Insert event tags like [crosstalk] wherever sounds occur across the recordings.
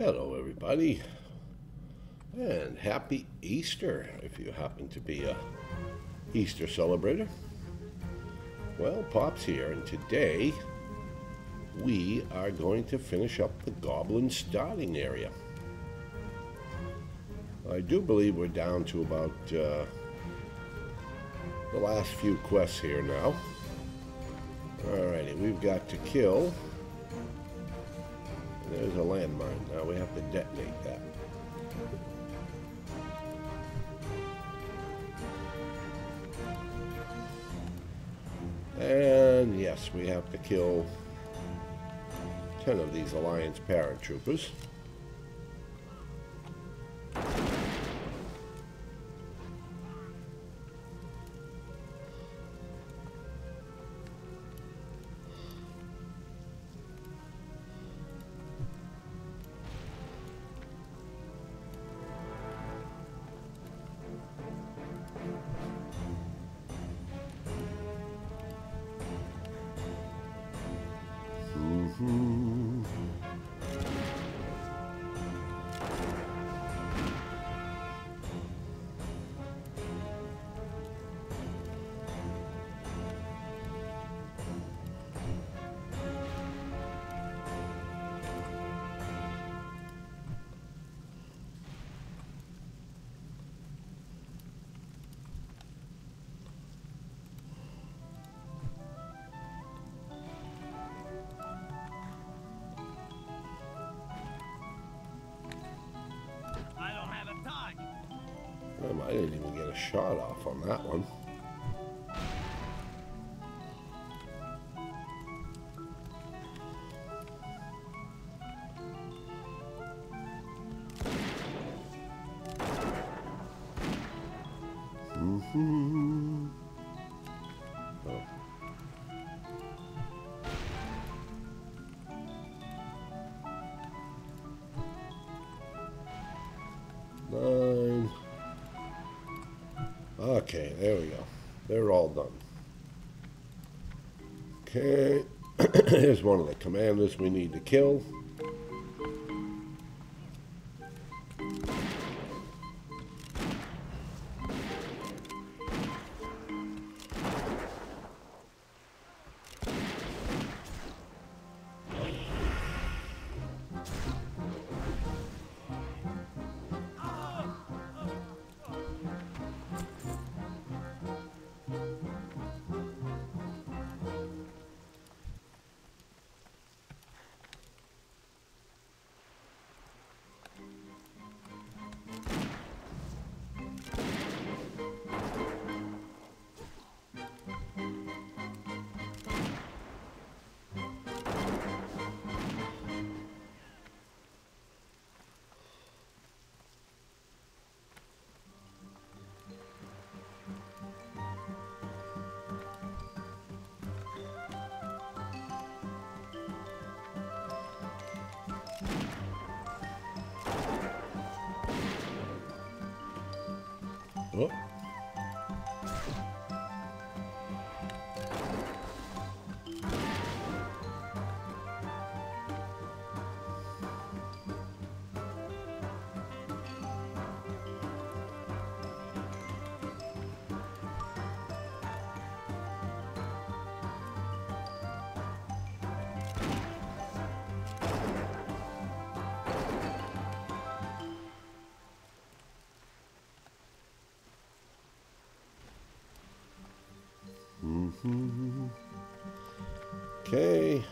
Hello, everybody, and happy Easter if you happen to be a Easter celebrator. Well, Pop's here, and today we are going to finish up the Goblin starting area. I do believe we're down to about uh, the last few quests here now. Alrighty, we've got to kill there's a landmine. Now we have to detonate that. And yes, we have to kill 10 of these Alliance paratroopers. Okay, there we go. They're all done. Okay, [clears throat] here's one of the commanders we need to kill. Okay.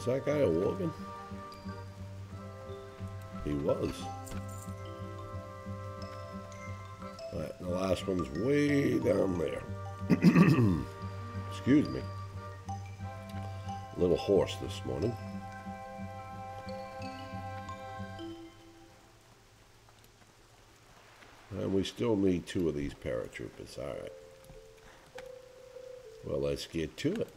Was that guy Worgen? He was. Last one's way down there. [clears throat] Excuse me. A little hoarse this morning. And we still need two of these paratroopers. All right. Well, let's get to it.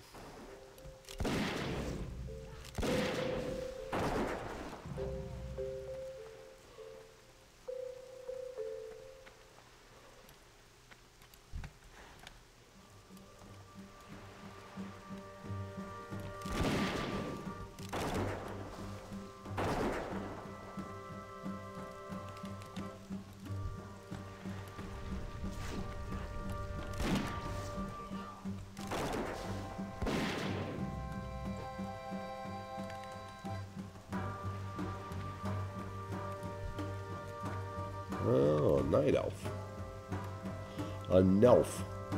Nelf.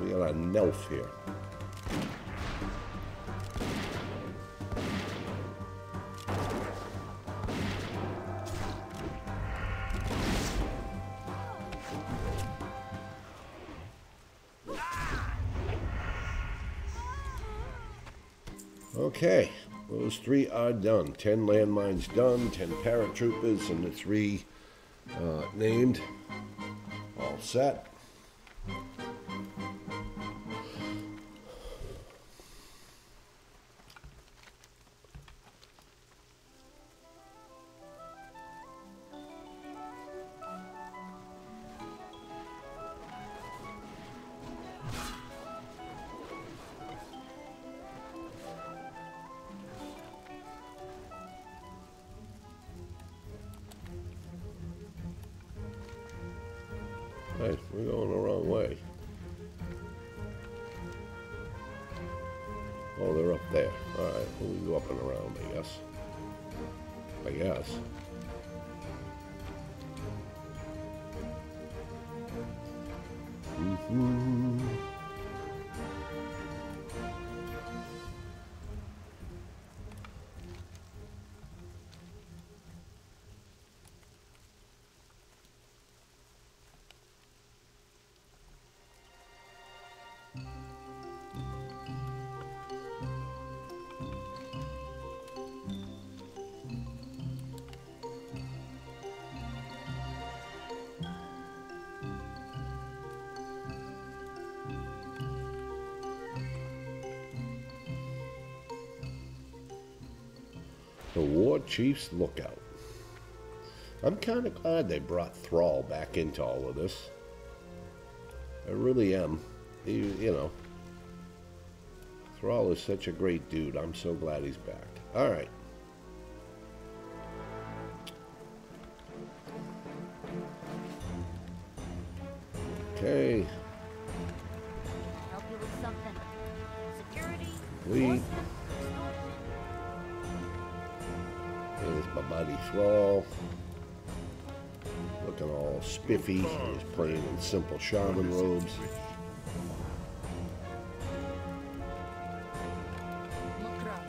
We got a nelf here. Okay, those three are done. Ten landmines done, ten paratroopers, and the three uh, named. All set. Chief's Lookout. I'm kind of glad they brought Thrall back into all of this. I really am. You, you know, Thrall is such a great dude. I'm so glad he's back. All right. Okay. Help you with something. Security? We- spiffy. He's playing in simple shaman robes. Makra.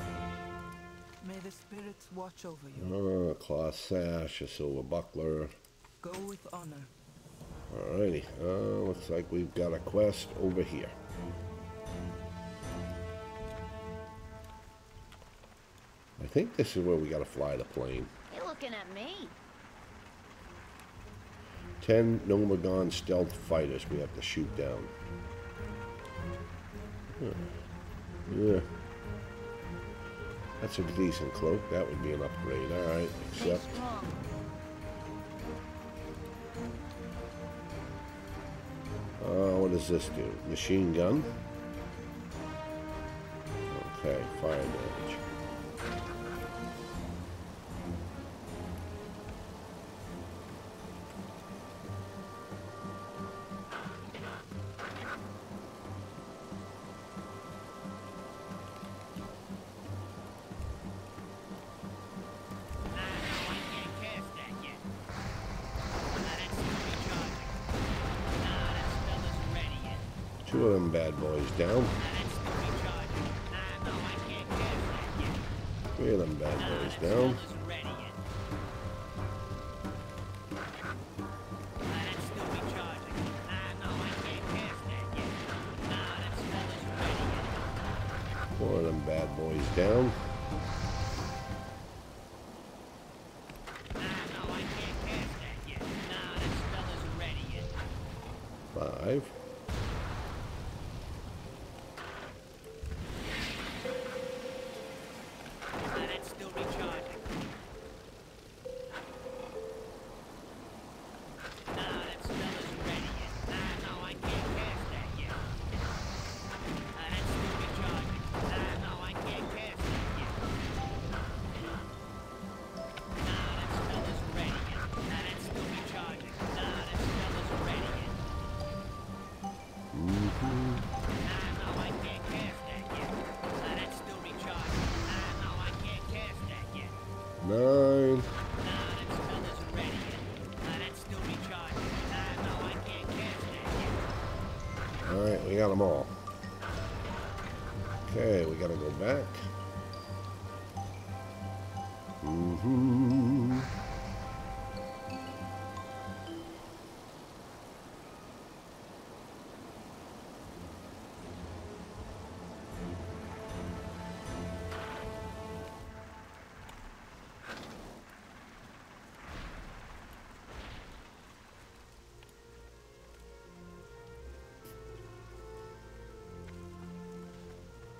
May the spirits watch over you. Uh, cloth sash, a silver buckler. Go with honor. Alrighty. Uh, looks like we've got a quest over here. I think this is where we gotta fly the plane. You're looking at me. Ten Gnomeregan stealth fighters we have to shoot down. Huh. Yeah. That's a decent cloak. That would be an upgrade. Alright, accept. Uh, what does this do? Machine gun? Okay, fire down. Of them bad boys down. Four of them bad boys down.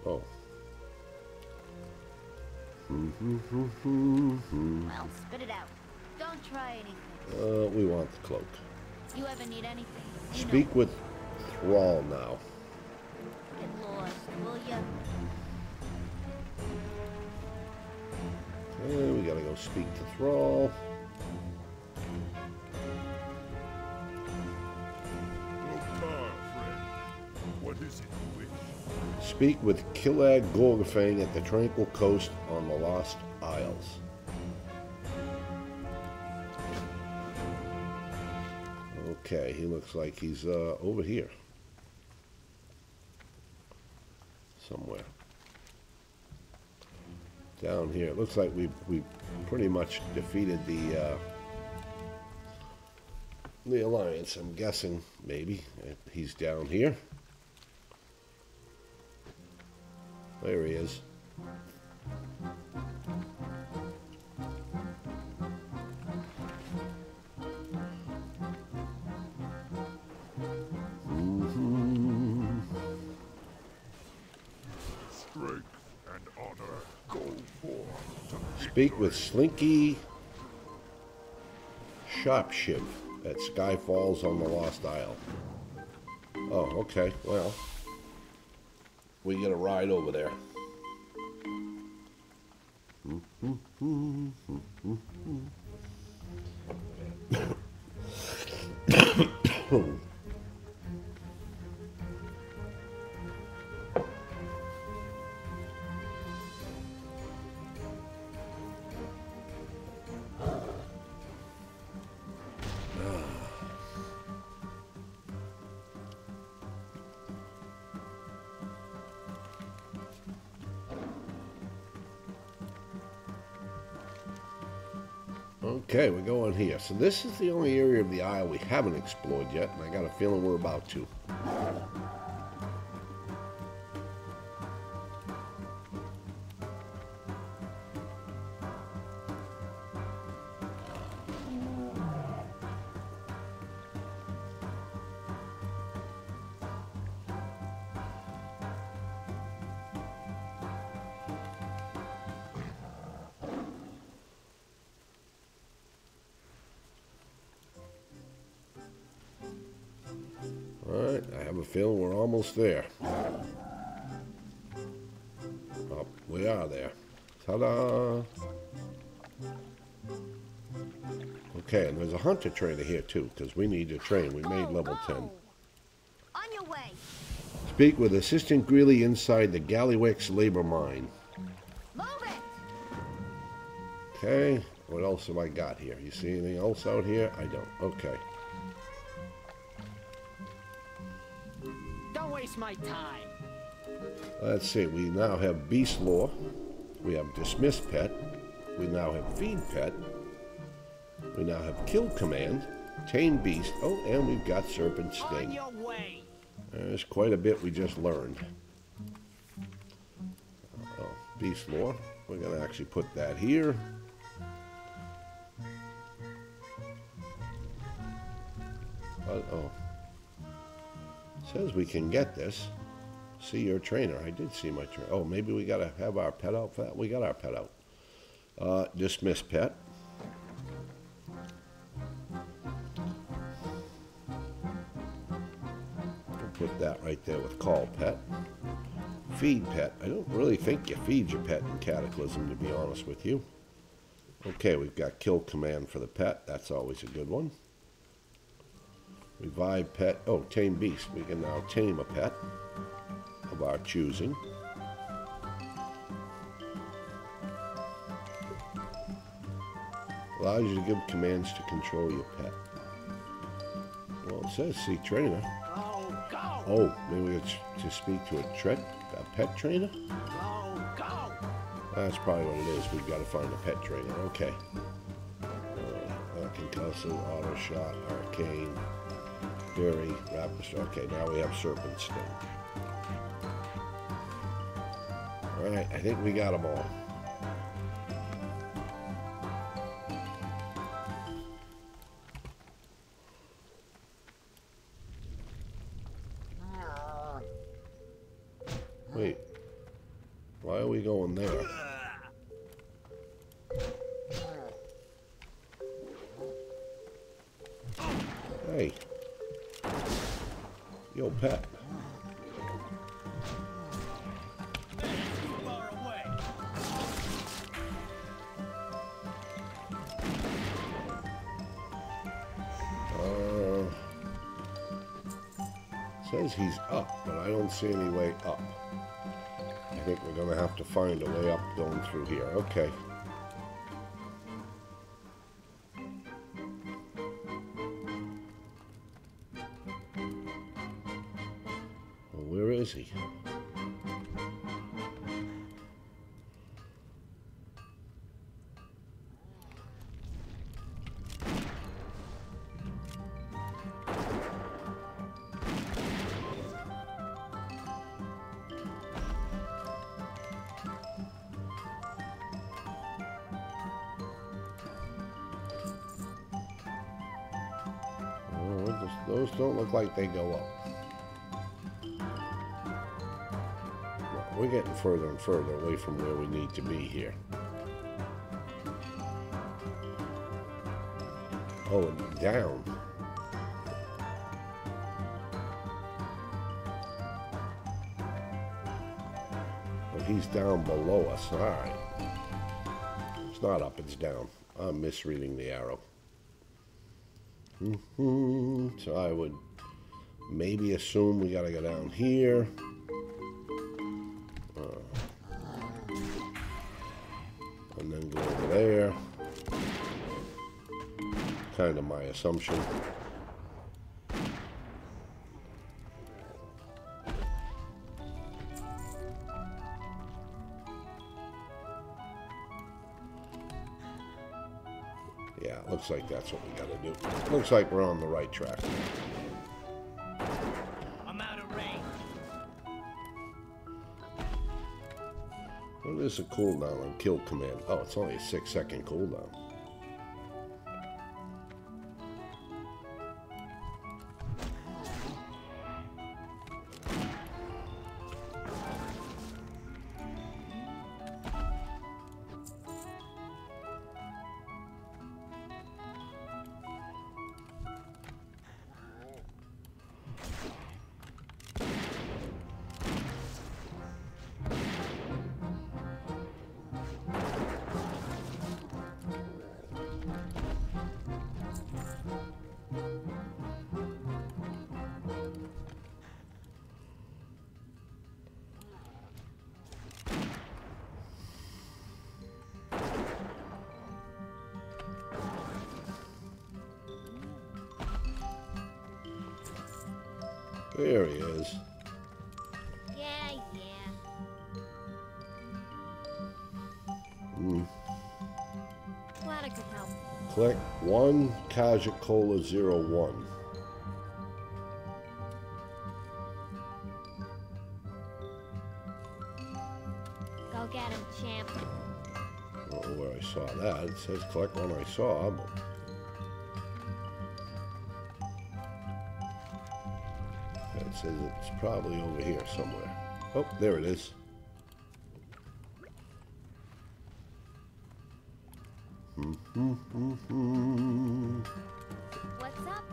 Oh. Well, spit it out. Don't try anything. Uh, we want the cloak. You ever need anything, Speak with Thrall now. get lost, will ya? Okay, we gotta go speak to Thrall. Speak with Kilag Gorefang at the Tranquil Coast on the Lost Isles. Okay, he looks like he's uh, over here. Somewhere. Down here. It looks like we've, we've pretty much defeated the, uh, the Alliance, I'm guessing, maybe. Uh, He's down here. There he is. Mm-hmm. Strength and honor go forth to Speak with Slinky Sharpshiv at Sky Falls on the Lost Isle. Oh, okay. Well, we get a ride over there. [coughs] [coughs] [coughs] Oh. This is the only area of the isle we haven't explored yet, and I got a feeling we're about to. There. Oh, we are there. Ta-da! Okay, and there's a hunter trainer here too, because we need to train. We made Go, level 10. On your way. Speak with Assistant Greeley inside the Gallywix labor mine. Move it. Okay, what else have I got here? You see anything else out here? I don't. Okay. My time. Let's see, we now have Beast Lore. We have Dismiss Pet. We now have Feed Pet. We now have Kill Command, Tame Beast. Oh, and we've got Serpent Sting. There's quite a bit we just learned. Oh, Beast Lore. We're going to actually put that here. Uh oh. Says we can get this. See your trainer. I did see my trainer. Oh, maybe we got to have our pet out for that. We got our pet out. Uh, dismiss pet. Put that right there with call pet. Feed pet. I don't really think you feed your pet in Cataclysm, to be honest with you. Okay, we've got kill command for the pet. That's always a good one. Revive pet. Oh, tame beast. We can now tame a pet of our choosing. Allows you to give commands to control your pet. Well, it says see trainer. Go, go. Oh, maybe we got to speak to a, tre- a pet trainer? Go, go! That's probably what it is. We've got to find a pet trainer. Okay. Uh, concussive, auto shot, arcane, fury, rapid. Okay, now we have serpent sting. All right, I think we got them all. To find a way up going through here. Okay. Those- those don't look like they go up. Well, We're getting further and further away from where we need to be here. Oh, and down. Well, he's down below us. All right. It's not up, it's down. I'm misreading the arrow. Hmm, So I would maybe assume we gotta go down here. Uh, and then go over there. Kind of my assumption. Looks like that's what we gotta do. Looks like we're on the right track. I'm out of range. What is a cooldown on kill command? Oh, it's only a six second cooldown. There he is. Yeah, yeah. Hmm. Glad I could help. Click one Kaja Cola zero one. Go get him, champ. I don't know where I saw that. It says collect one I saw, but says it's probably over here somewhere. Oh, there it is. What's up?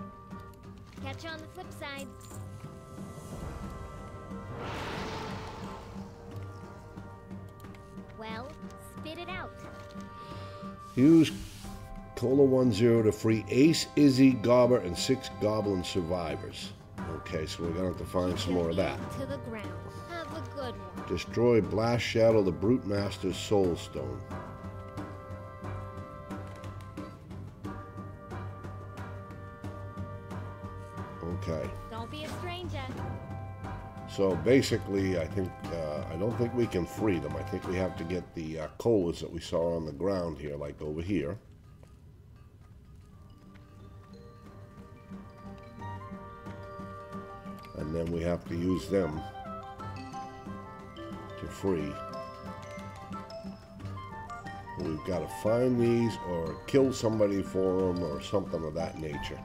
Catch you on the flip side. Well, spit it out. Use Cola One Zero to free Ace, Izzy, Gobber, and six Goblin survivors. Okay, so we're gonna have to find some more of that. To the ground. Have a good one. Destroy Blast Shadow, the Brute Master's Soul Stone. Okay. Don't be a stranger. So basically, I think uh, I don't think we can free them. I think we have to get the uh, colas that we saw on the ground here, like over here. Have to use them to free. We've got to find these or kill somebody for them or something of that nature.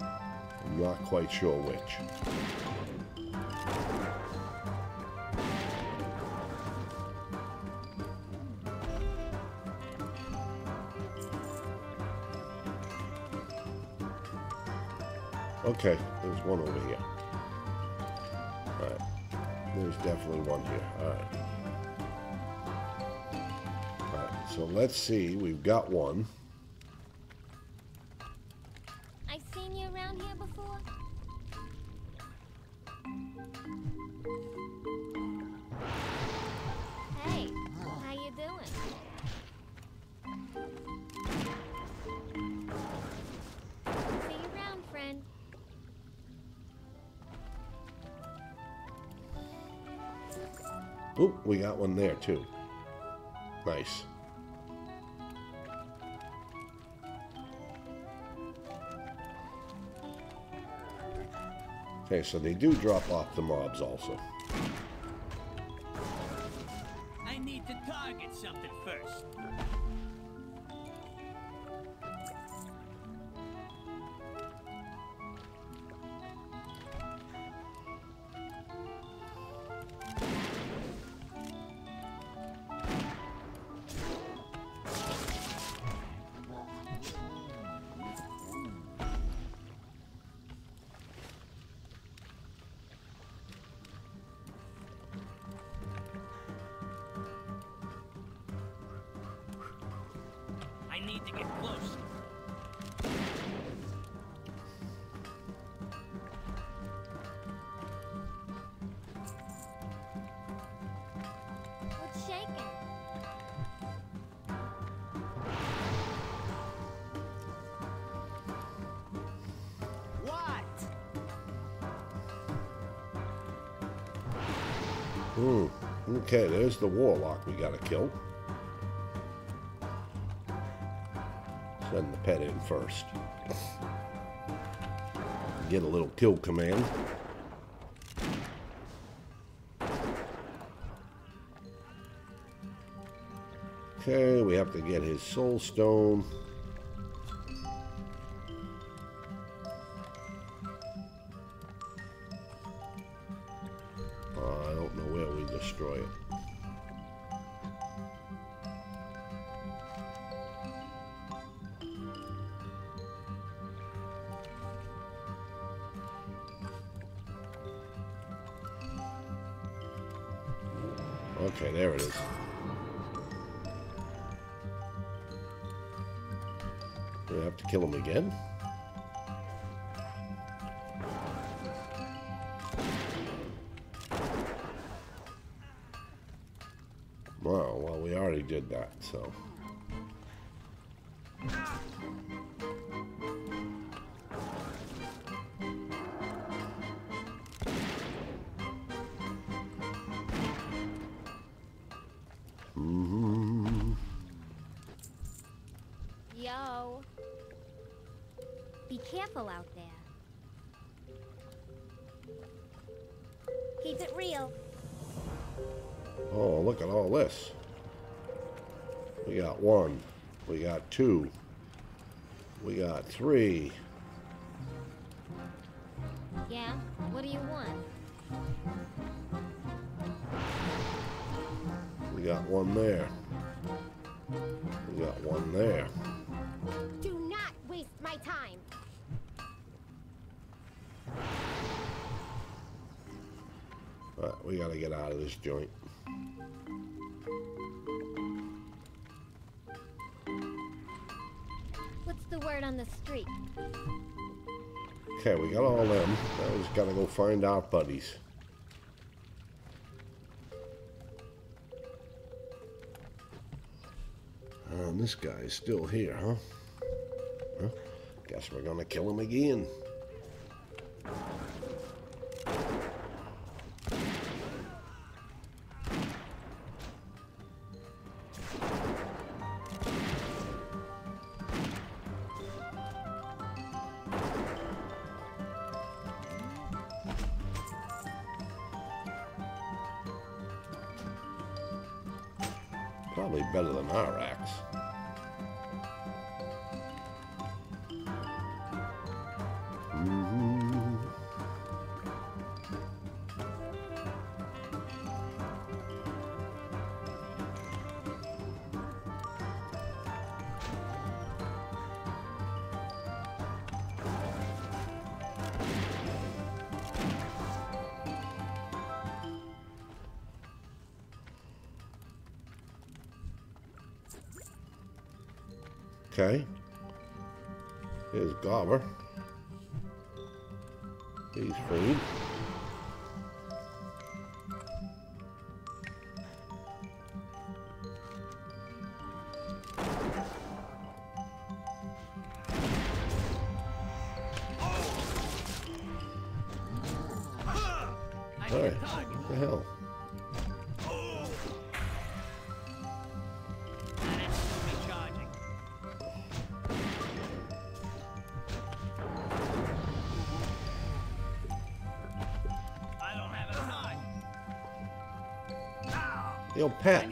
I'm not quite sure which. Okay, there's one over here. Alright. There's definitely one here. Alright. Alright, so let's see. We've got one. There too. Nice. Okay, so they do drop off the mobs also. Hmm. Okay, there's the warlock we gotta kill. Send the pet in first. Get a little kill command. Okay, we have to get his soul stone. Two. We got three. Yeah? What do you want? We got one there. We got one there. Do not waste my time. But we gotta get out of this joint. The word on the street? Okay, we got all them. We just gotta go find our buddies. And this guy's still here, huh? Huh? Guess we're gonna kill him again. I Hey, need a target. what the hell? That's recharging. I don't have a target. Yo, Pat.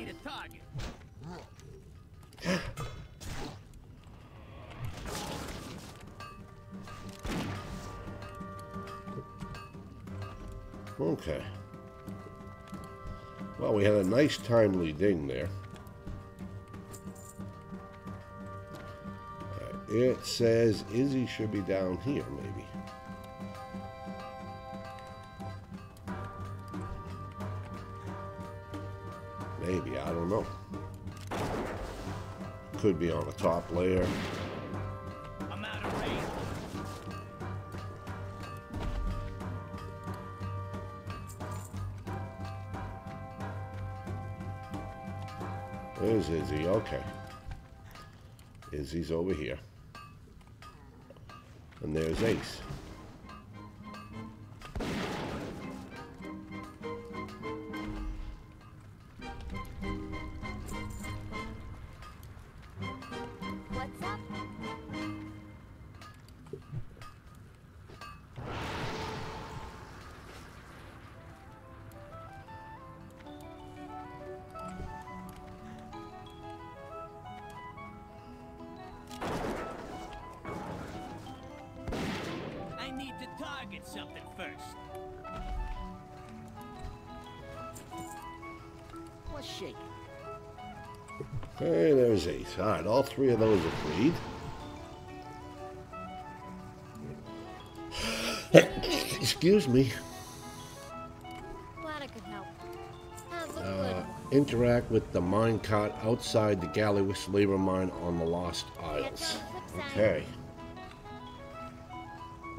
Nice timely ding there. Uh, It says Izzy should be down here, maybe. Maybe, I don't know. Could be on the top layer. Okay. Izzy's over here. And there's Ace. Shaking? Hey, there's Ace. All right, all three of those are freed. [coughs] Excuse me. Glad I could help. Uh, interact with the mine cart outside the Galley labor mine on the Lost Isles. on the flip side. Okay.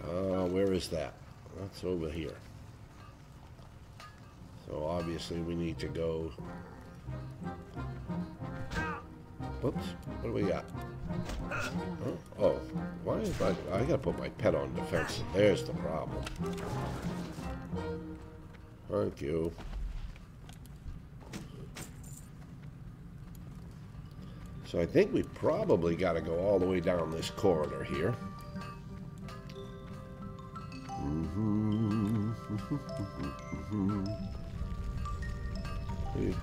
Uh, where is that? That's over here. So obviously we need to go. Whoops. What do we got? Oh, oh. why is I? I gotta put my pet on defensive. There's the problem. Thank you. So I think we probably got to go all the way down this corridor here.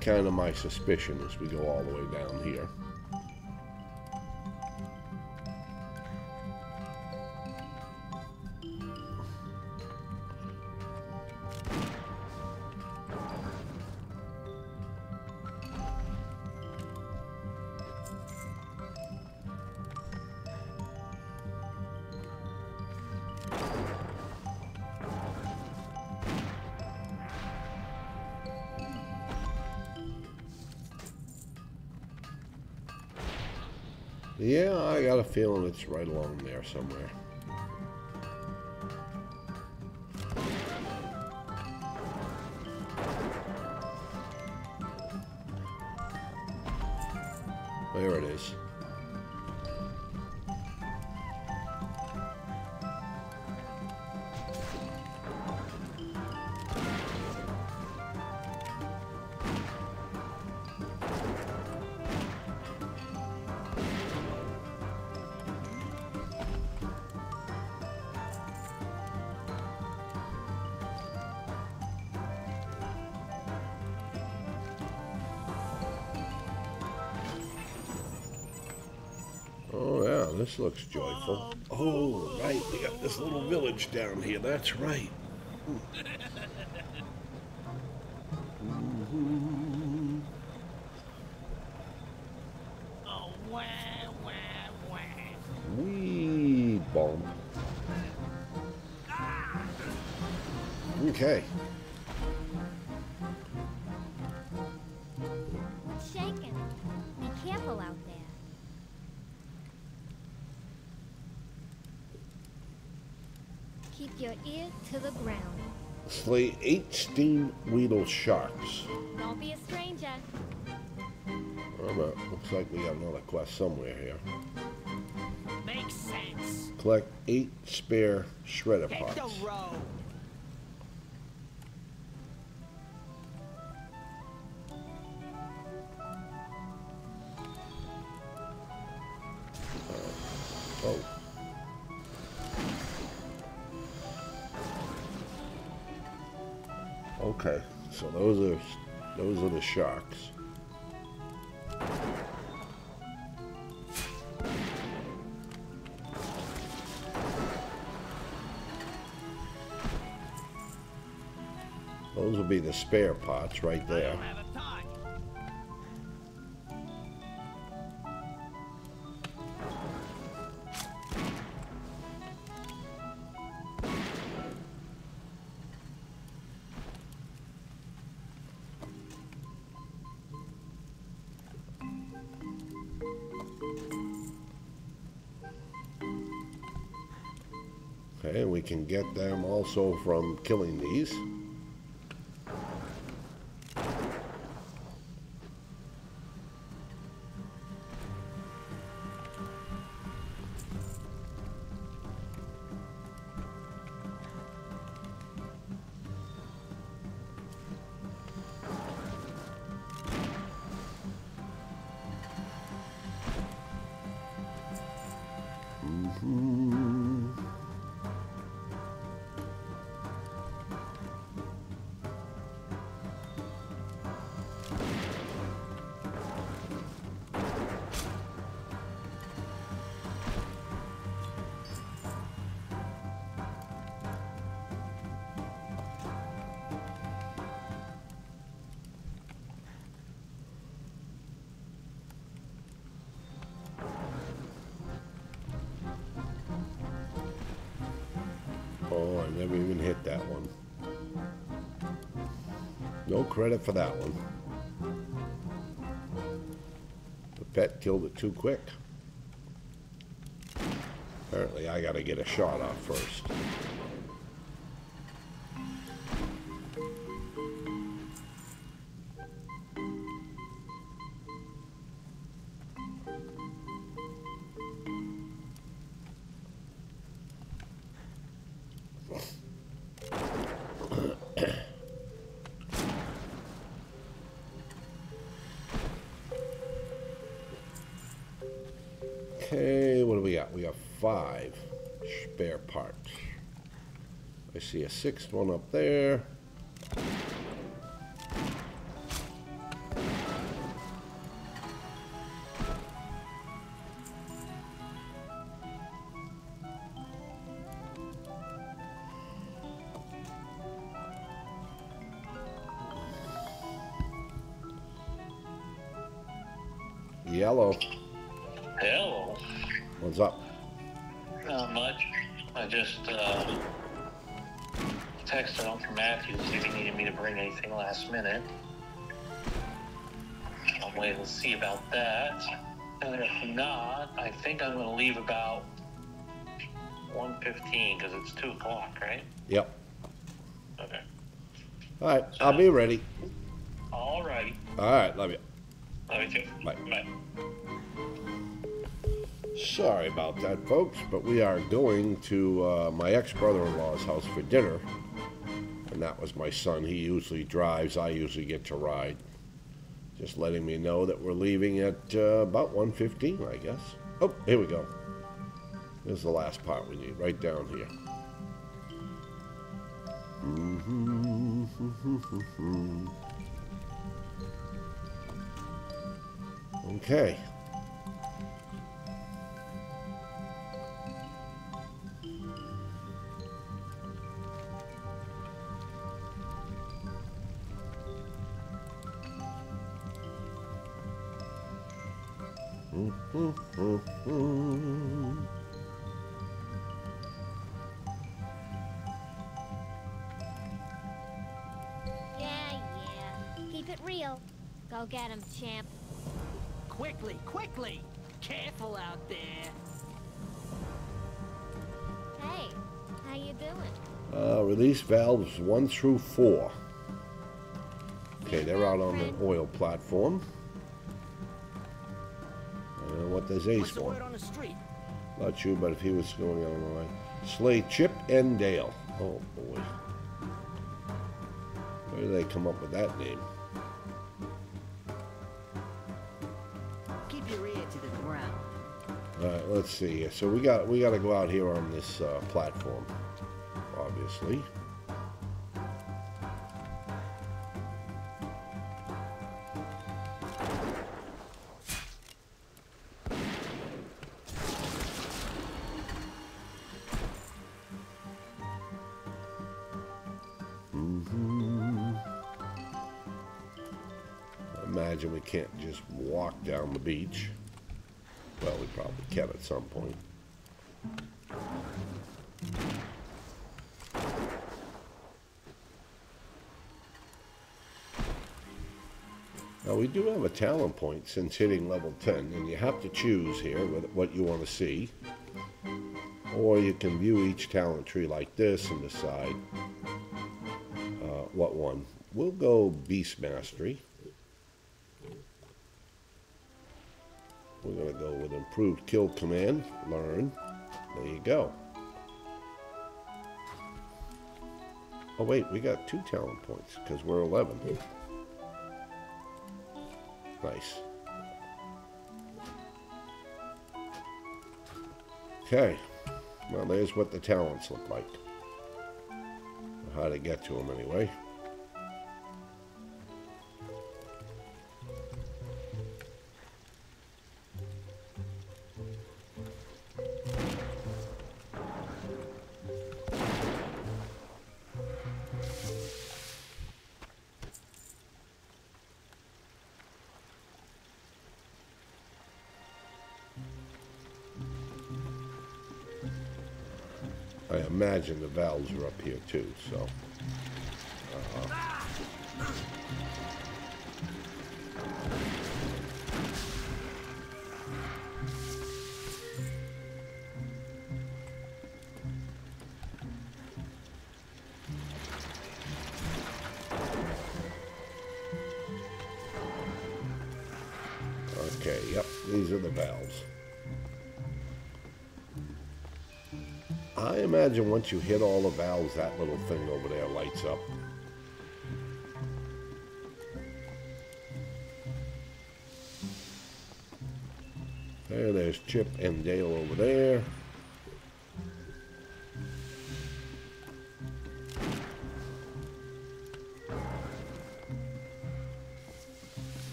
Kind of my suspicion as we go all the way down here. It's right along there somewhere. This looks joyful. Oh, right, we got this little village down here, that's right. [laughs] Eight steam Weedle Sharks. Don't be a stranger. Alright, looks like we got another quest somewhere here. Makes sense. Collect 8 spare shredder Hit parts. The spare parts right there. Okay, we can get them also from killing these. Credit for that one. The pet killed it too quick. Apparently, I gotta get a shot off first. Okay, what do we got? We got five spare parts. I see a sixth one up there. It's 2 o'clock, right? Yep. Okay. All right, I'll be ready. All right. All right, love you. Love you too. Bye. Bye. Sorry about that, folks, but we are going to uh, my ex brother in law's house for dinner. And that was my son. He usually drives, I usually get to ride. Just letting me know that we're leaving at uh, about 1.15, I guess. Oh, here we go. This is the last part we need, right down here. Mm-hmm. okay. Mm-hmm. Real. Go get him, champ. Quickly, quickly! Careful out there. Hey, how you doing? Uh, release valves one through four. Okay, they're out on the oil platform. Uh, what does Ace What's the want? word on the street? Not you, but if he was going on the line. Slay Chip Endale. Oh boy. Where did they come up with that name? Let's see. So we got we got to go out here on this uh, platform, obviously. Do have a talent point since hitting level 10, and you have to choose here what, you want to see. Or you can view each talent tree like this and decide uh, what one. We'll go Beast Mastery. We're going to go with improved kill command. Learn. There you go. Oh, wait, we got two talent points because we're 11. Nice. Okay. Well, there's what the talents look like. How to get to them, anyway. Imagine the valves are up here too, so. Imagine once you hit all the valves, that little thing over there lights up. There, there's Chip Endale over there.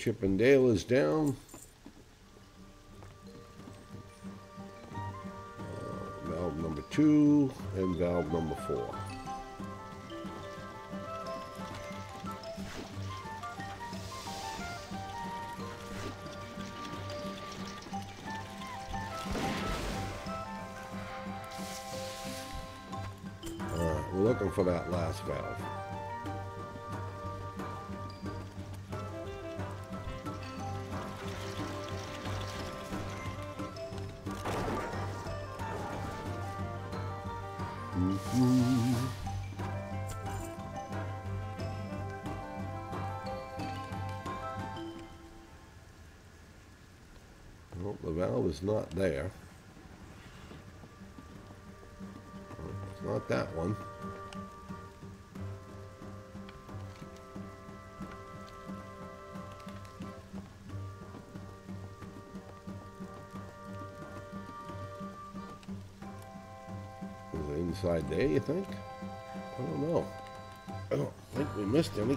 Okay, Chip Endale is down. Uh, valve number two and valve number four. Alright, we're looking for that last valve. Is not there. It's not that one. inside there, you think? I don't know. I don't think we missed any.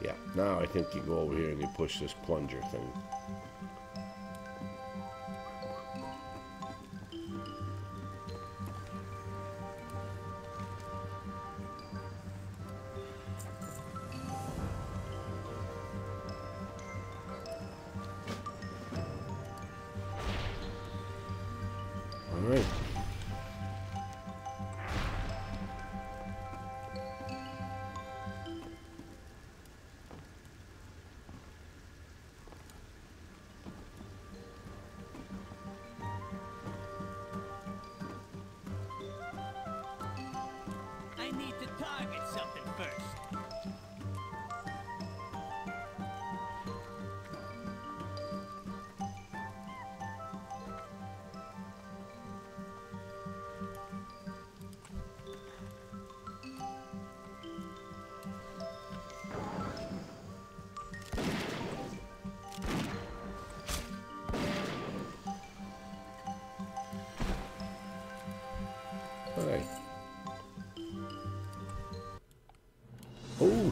Yeah, now I think you go over here and you push this plunger thing. I need to target something first.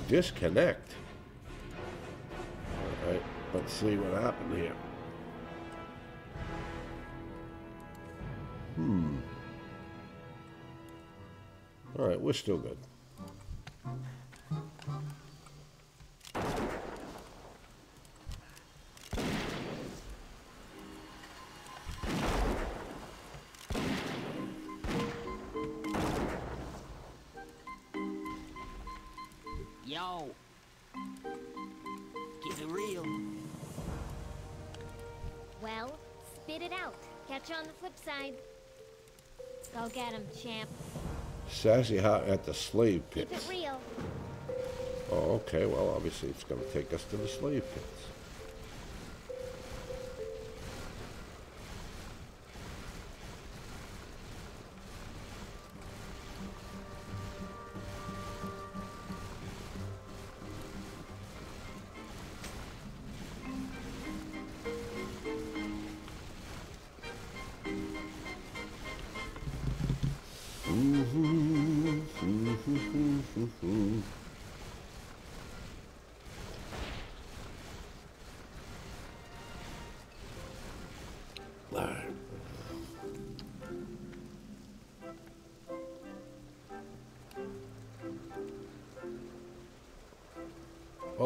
Disconnect. Alright, let's see what happened here. Hmm. Alright, we're still good. You on the flip side. Go get him, champ. Sassy Hot at the slave Keep pits. it real. Oh, okay. Well, obviously it's going to take us to the slave pits.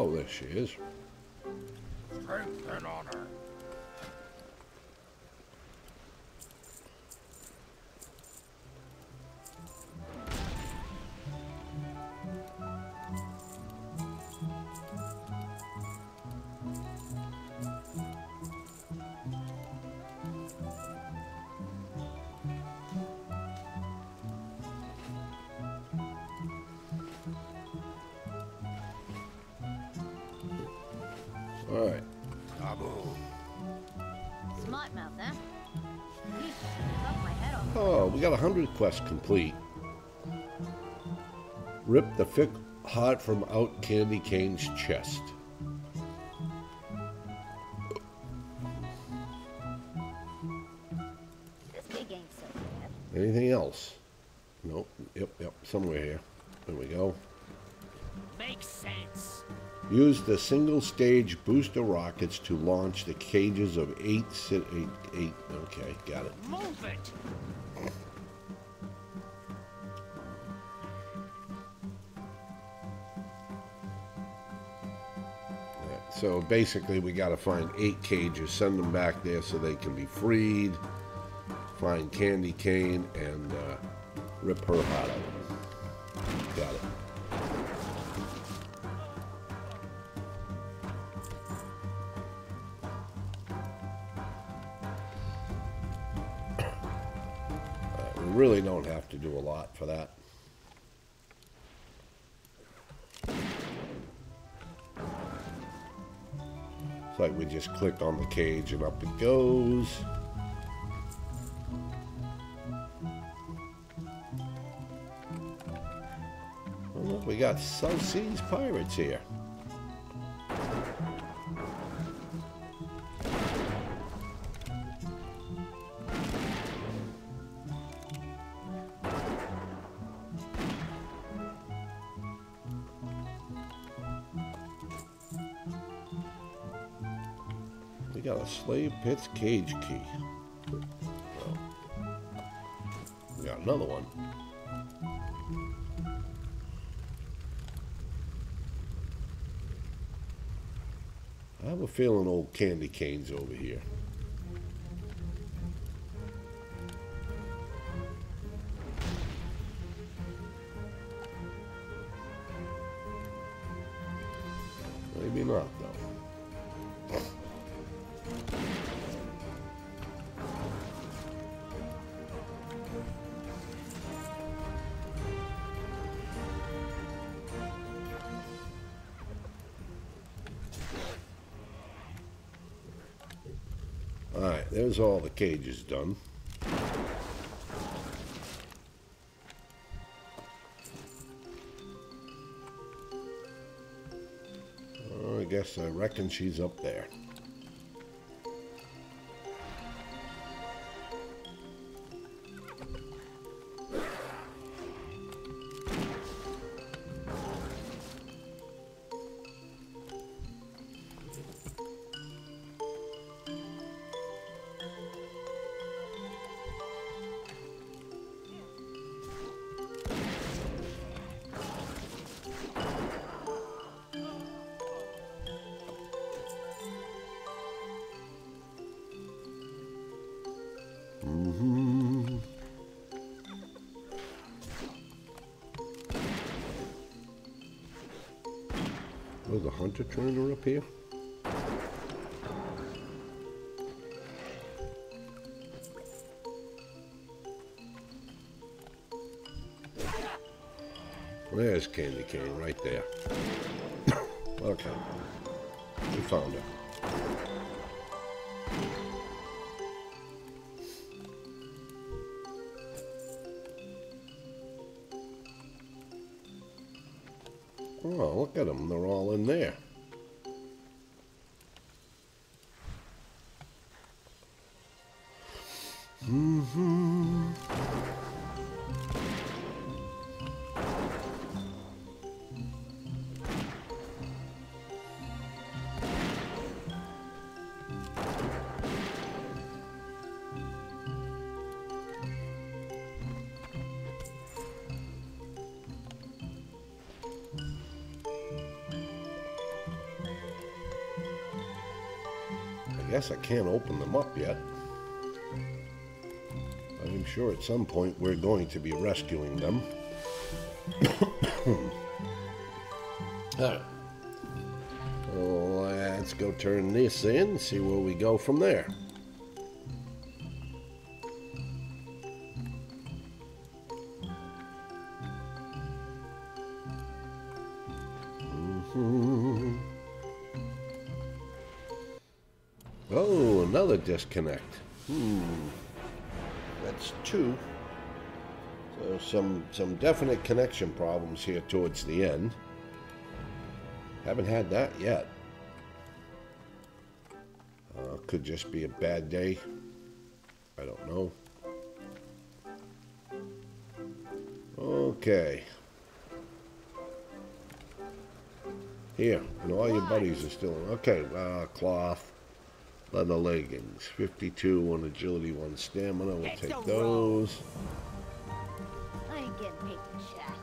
Oh, there she is. A 100 quests complete. Rip the thick heart from out Candy Cane's chest. This gig ain't so bad. Anything else? Nope. Yep, yep. Somewhere here. There we go. Makes sense. Use the single stage booster rockets to launch the cages of eight, eight, eight. Okay, got it. Move it. So basically, we got to find eight cages, send them back there so they can be freed. Find Candy Cane and uh, rip her out. Just click on the cage and up it goes. Oh, look, we got South Seas Pirates here. Pit's cage key. Well, we got another one. I have a feeling old candy cane's over here. There's all the cages done. I guess I reckon she's up there. Up here? There's Candy Cane right there. [coughs] okay. We found her. Oh, look at them. They're all in there. Guess I can't open them up yet. I'm sure at some point we're going to be rescuing them. [coughs] Alright. So let's go turn this in, see where we go from there. Another disconnect. Hmm. That's two. So some some definite connection problems here towards the end. Haven't had that yet. Uh, could just be a bad day. I don't know. Okay. Here, and all your buddies are still okay. Uh, cloth, leather leggings, 52, one agility, one stamina. We'll take those. I ain't getting paid for chat.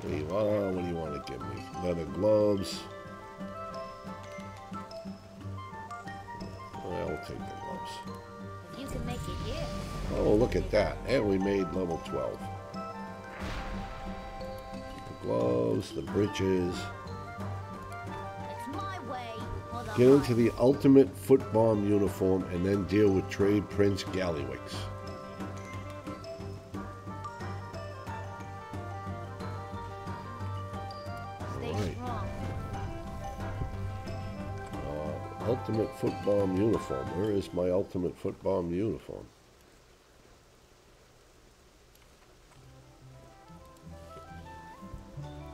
What do you want? What do you want to give me? Leather gloves. We'll take the gloves. You can make it here, Oh, look at that. And we made level 12. The gloves, the breeches. Get into the ultimate foot bomb uniform and then deal with Trade Prince Gallywix. Uh, ultimate foot bomb uniform. Where is my ultimate foot bomb uniform?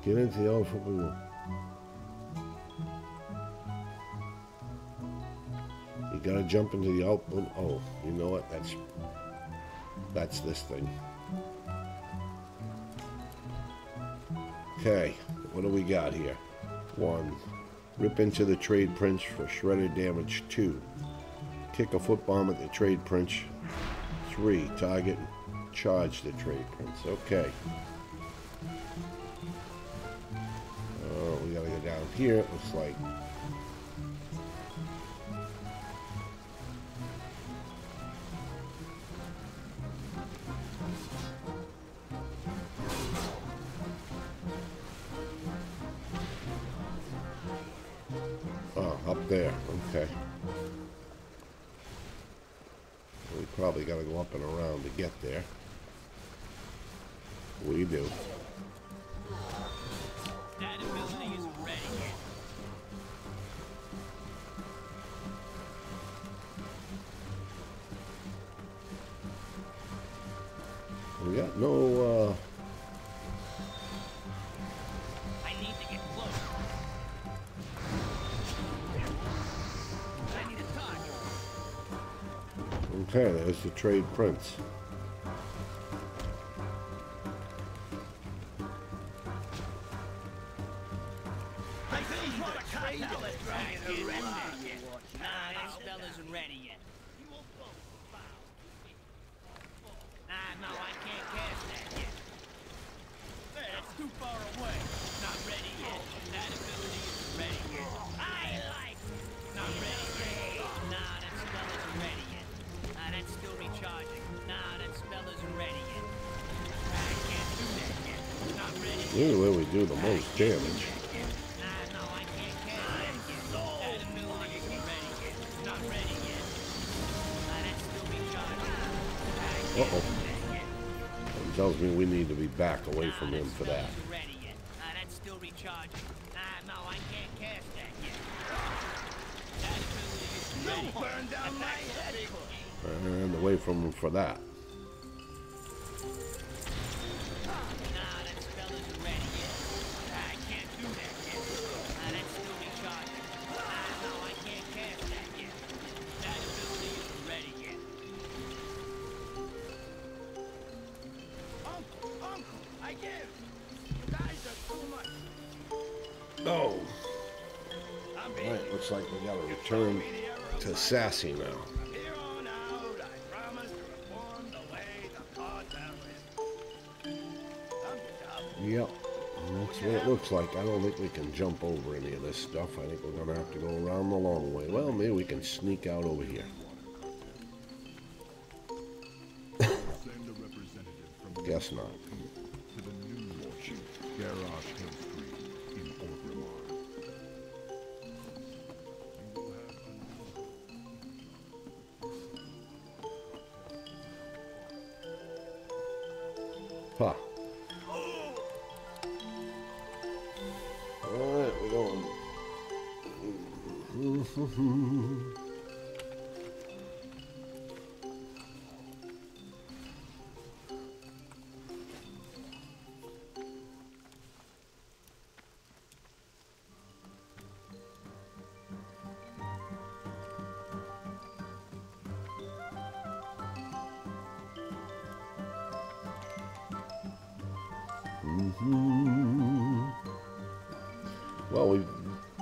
Get into the ultimate foot bomb. You gotta jump into the outboard. Oh, you know what? That's that's this thing. Okay, what do we got here? One, rip into the trade prince for shredded damage. Two, kick a foot bomb at the trade prince. Three, target, charge the trade prince. Okay. Oh, we gotta go down here. It looks like. The trade prince. Yet. Nah, that's still recharging. I can't Uh-oh. It tells me we need to be back away from him for that. And away from him for that. I'm just Yep. That's what it looks like. I don't think we can jump over any of this stuff. I think we're gonna have to go around the long way. Well, maybe we can sneak out over here. Send a representative from Guess not. Mm-hmm. Well, we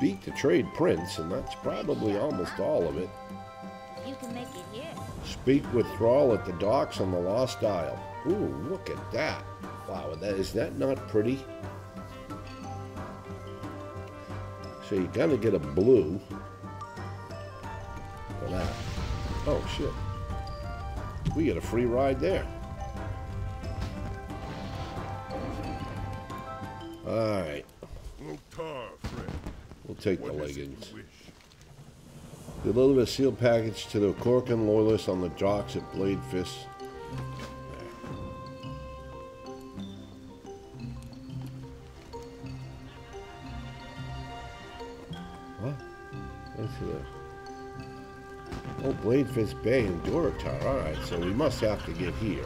beat the trade prince, and that's probably almost all of it. You can make it here. Speak with Thrall at the docks on the Lost Isle. Ooh, look at that. Wow, that, is that not pretty? So you gotta get a blue for that. Oh, shit. We get a free ride there. Alright, we'll take the What is it leggings. Deliver a sealed package to the Corkin loyalists on the docks at Blade Fist. What? See that. Oh, Bladefist Bay and Durotar. Alright, so we must have to get here.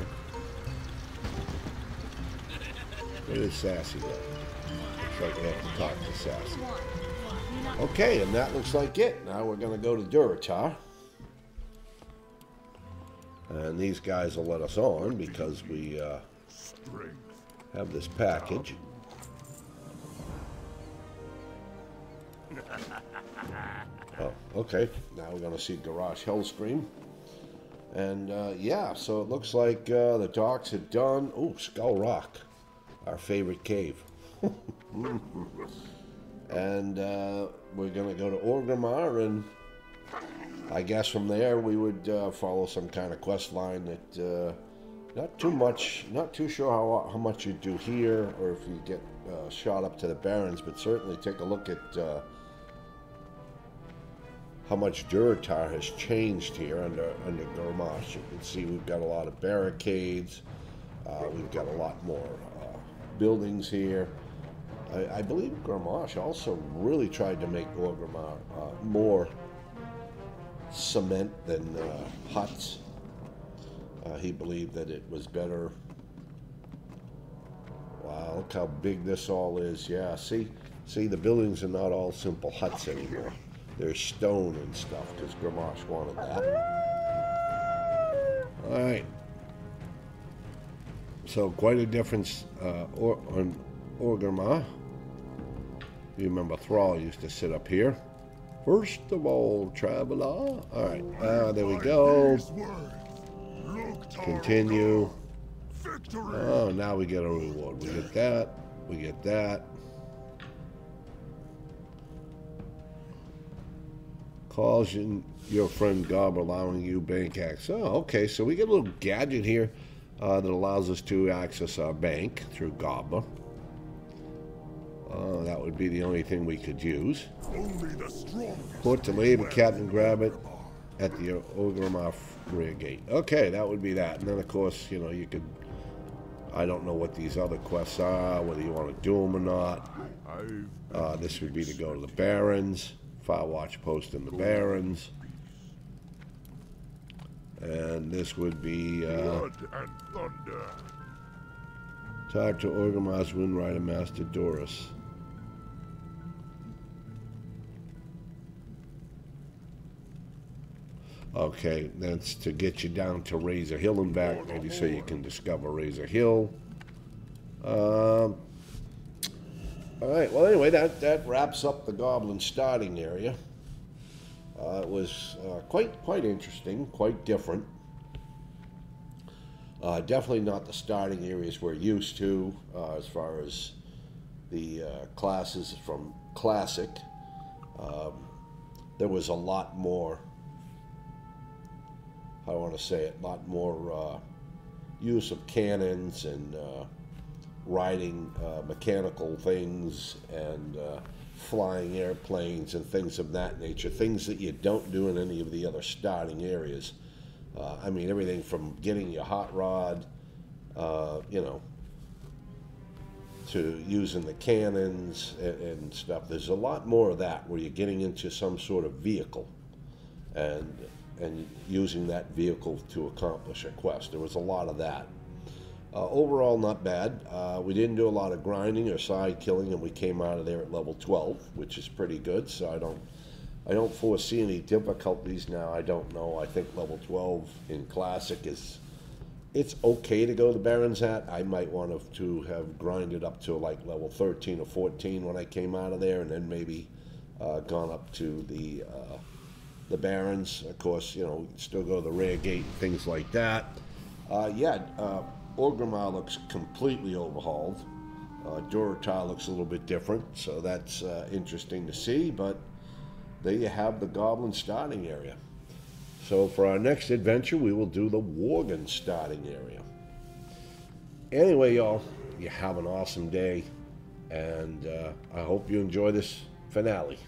Where is Sassy go? Looks like I have to talk to Sassy. Okay, and that looks like it. Now we're going to go to Durotar. And these guys will let us on because we uh, have this package. [laughs] Oh, okay. Now we're going to see Garrosh Hellscream. And uh, yeah, so it looks like uh, the docks have done. Oh, Skull Rock, our favorite cave. [laughs] and uh, we're going to go to Orgrimmar, and I guess from there we would uh, follow some kind of quest line that. Uh, not too much, not too sure how, how much you do here or if you get uh, shot up to the Barrens, but certainly take a look at uh, how much Durotar has changed here under under Gormash. You can see we've got a lot of barricades. Uh, we've got a lot more buildings here. I, I believe Gormash also really tried to make Orgrimmar uh, more cement than uh, huts. Uh, he believed that it was better. Wow, look how big this all is. Yeah, see, see, the buildings are not all simple huts anymore. They're stone and stuff because Gramash wanted that. All right. So quite a difference uh, on Orgrimmar. You remember Thrall used to sit up here. First of all, traveler. All right, uh, there we go. Continue. Oh, now we get a reward. We get that. We get that. Caution your friend Gob allowing you bank access. Oh, okay. So we get a little gadget here uh, that allows us to access our bank through GABA. Uh, that would be the only thing we could use. Port to labor, Captain Grab it at the Orgrimmar rear gate. Okay, that would be that. And then, of course, you know, you could. I don't know what these other quests are, whether you want to do them or not. Uh, this would be to go to the Barrens, Far Watch Post in the Barrens. And this would be uh, blood and thunder. talk to Orgrimmar's Wind Rider Master Doras. Okay, that's to get you down to Razor Hill and back, maybe so you can discover Razor Hill. Um, all right, well, anyway, that, that wraps up the Goblin starting area. Uh, it was uh, quite quite interesting, quite different. Uh, definitely not the starting areas we're used to as far as the classes from Classic. Um, there was a lot more, I want to say it, a lot more uh, use of cannons and uh, riding uh, mechanical things and flying airplanes and things of that nature, things that you don't do in any of the other starting areas. Uh, I mean, everything from getting your hot rod, uh, you know, to using the cannons and, and stuff. There's a lot more of that where you're getting into some sort of vehicle and and using that vehicle to accomplish a quest. There was a lot of that. Uh, overall, not bad. Uh, we didn't do a lot of grinding or side killing, and we came out of there at level 12, which is pretty good. So I don't, I don't foresee any difficulties now. I don't know. I think level 12 in classic is, it's okay to go the Barrens at. I might want to, to have grinded up to like level 13 or 14 when I came out of there, and then maybe uh, gone up to the uh, the Barrens. Of course, you know, still go to the rear gate and things like that. Uh, yeah, uh, Orgrimmar looks completely overhauled. Uh, looks a little bit different, so that's uh, interesting to see. But there you have the Goblin starting area. So for our next adventure, we will do the Worgen starting area. Anyway, y'all, you have an awesome day, and uh, I hope you enjoy this finale.